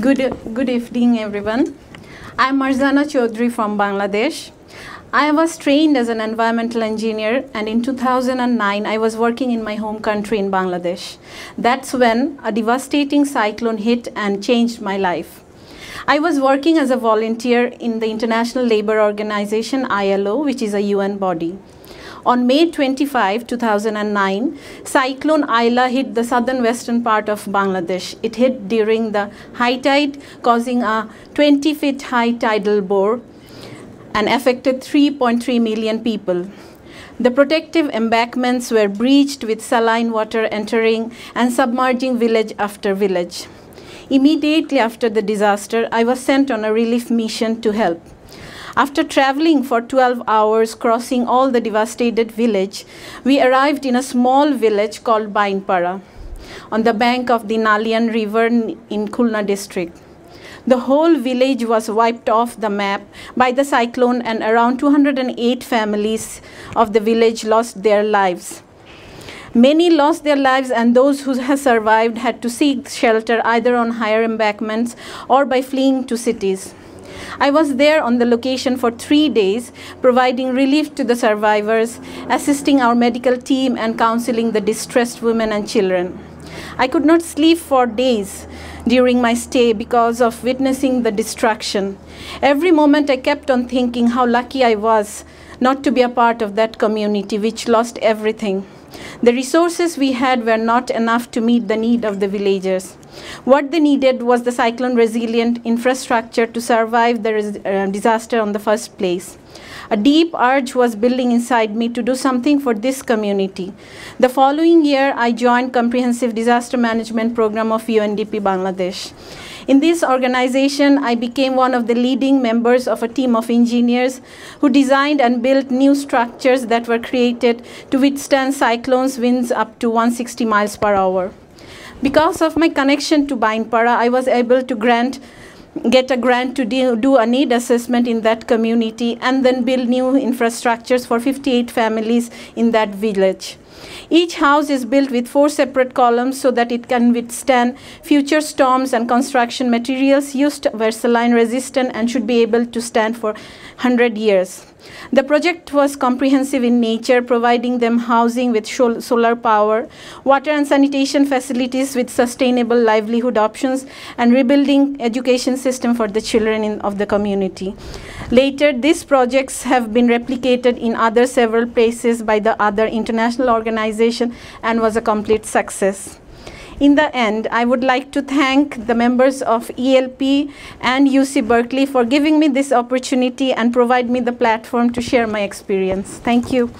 Good, good evening, everyone. I'm Marjana Chowdhury from Bangladesh. I was trained as an environmental engineer, and in 2009, I was working in my home country in Bangladesh. That's when a devastating cyclone hit and changed my life. I was working as a volunteer in the International Labour Organization, ILO, which is a UN body. On May 25, 2009, Cyclone Aila hit the southern western part of Bangladesh. It hit during the high tide, causing a 20 feet high tidal bore and affected 3.3 million people. The protective embankments were breached with saline water entering and submerging village after village. Immediately after the disaster, I was sent on a relief mission to help. After traveling for 12 hours, crossing all the devastated village, we arrived in a small village called Bainpara on the bank of the Nalian River in Khulna district. The whole village was wiped off the map by the cyclone and around 208 families of the village lost their lives. Many lost their lives and those who have survived had to seek shelter either on higher embankments or by fleeing to cities. I was there on the location for three days, providing relief to the survivors, assisting our medical team, and counseling the distressed women and children. I could not sleep for days during my stay because of witnessing the destruction. Every moment I kept on thinking how lucky I was not to be a part of that community which lost everything. The resources we had were not enough to meet the need of the villagers. What they needed was the cyclone resilient infrastructure to survive the uh, disaster on the first place. A deep urge was building inside me to do something for this community. The following year, I joined Comprehensive Disaster Management Program of UNDP Bangladesh. In this organization, I became one of the leading members of a team of engineers who designed and built new structures that were created to withstand cyclones winds up to 160 miles per hour. Because of my connection to Bainpara, I was able to grant get a grant to do, do, a need assessment in that community and then build new infrastructures for 58 families in that village. Each house is built with four separate columns so that it can withstand future storms and construction materials used were saline resistant and should be able to stand for 100 years. The project was comprehensive in nature, providing them housing with solar power, water and sanitation facilities with sustainable livelihood options, and rebuilding education system for the children in, of the community. Later, these projects have been replicated in other several places by the other international organization and was a complete success. In the end, I would like to thank the members of ELP and UC Berkeley for giving me this opportunity and provide me the platform to share my experience. Thank you.